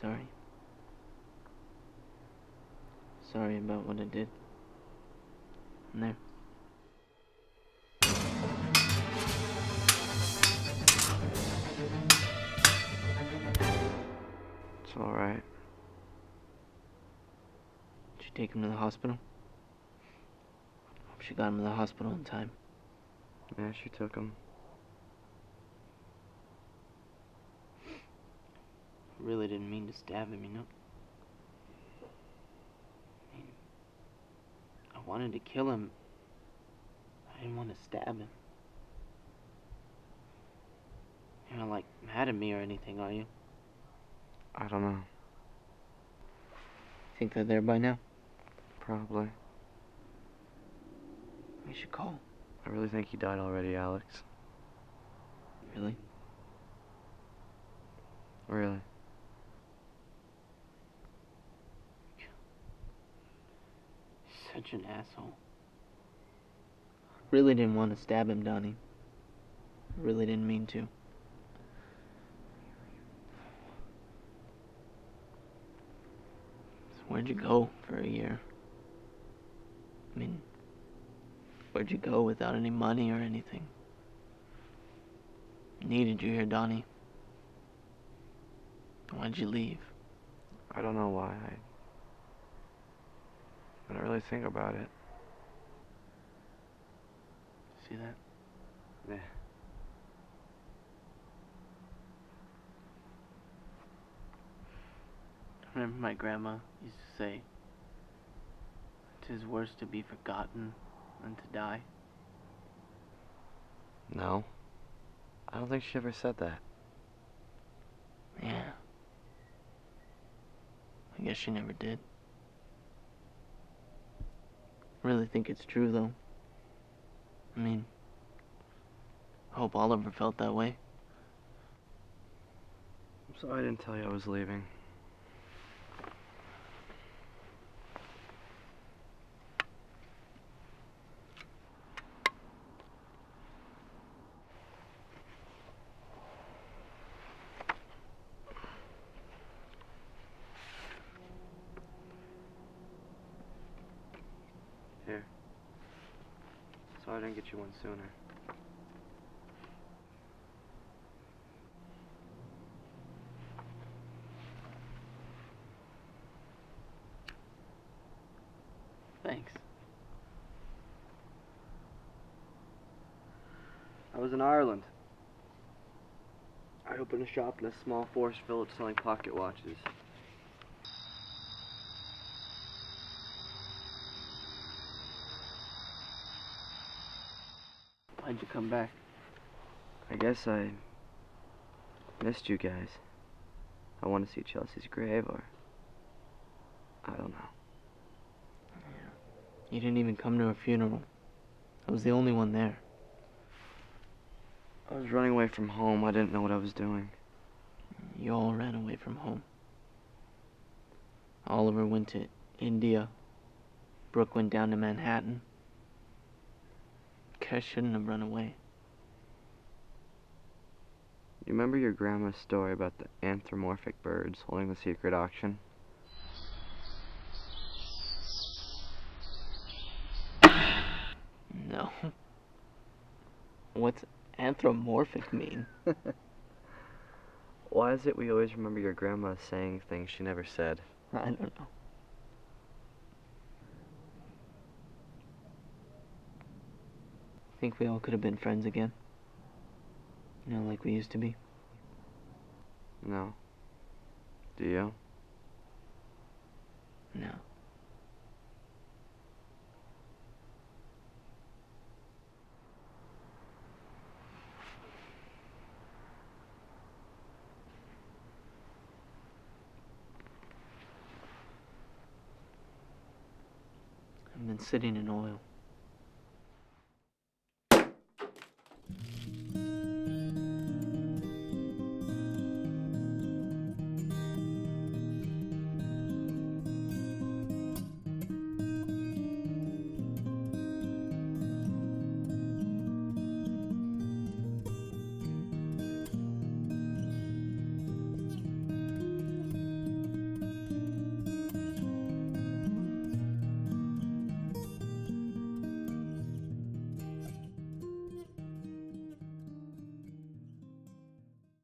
sorry. Sorry about what I did. No. It's alright. Did you take him to the hospital? Hope she got him to the hospital in time. Yeah, she took him. Really didn't mean to stab him, you know? I mean, I wanted to kill him. I didn't want to stab him. You're not like mad at me or anything, are you? I don't know. Think they're there by now? Probably. We should call. I really think he died already, Alex. Really? Really. Such an asshole. Really didn't want to stab him, Donnie. Really didn't mean to. So where'd you go for a year? I mean, where'd you go without any money or anything? Needed you here, Donnie. Why'd you leave? I don't know why. I, I don't really think about it. See that? Yeah. I remember my grandma used to say, "Tis worse to be forgotten than to die." No. I don't think she ever said that. Yeah. I guess she never did. Really think it's true, though. I mean, I hope Oliver felt that way. I'm sorry I didn't tell you I was leaving. Here. Sorry I didn't get you one sooner. Thanks. I was in Ireland. I opened a shop in a small forest village selling pocket watches. Why'd you come back? I guess I missed you guys. I want to see Chelsea's grave, or I don't know. You didn't even come to her funeral. I was the only one there. I was running away from home. I didn't know what I was doing. You all ran away from home. Oliver went to India. Brooke went down to Manhattan. Guess shouldn't have run away. You remember your grandma's story about the anthropomorphic birds holding the secret auction? No. What's anthropomorphic mean? Why is it we always remember your grandma saying things she never said? I don't know. Think we all could have been friends again? You know, like we used to be? No. Do you? No. I've been sitting in oil.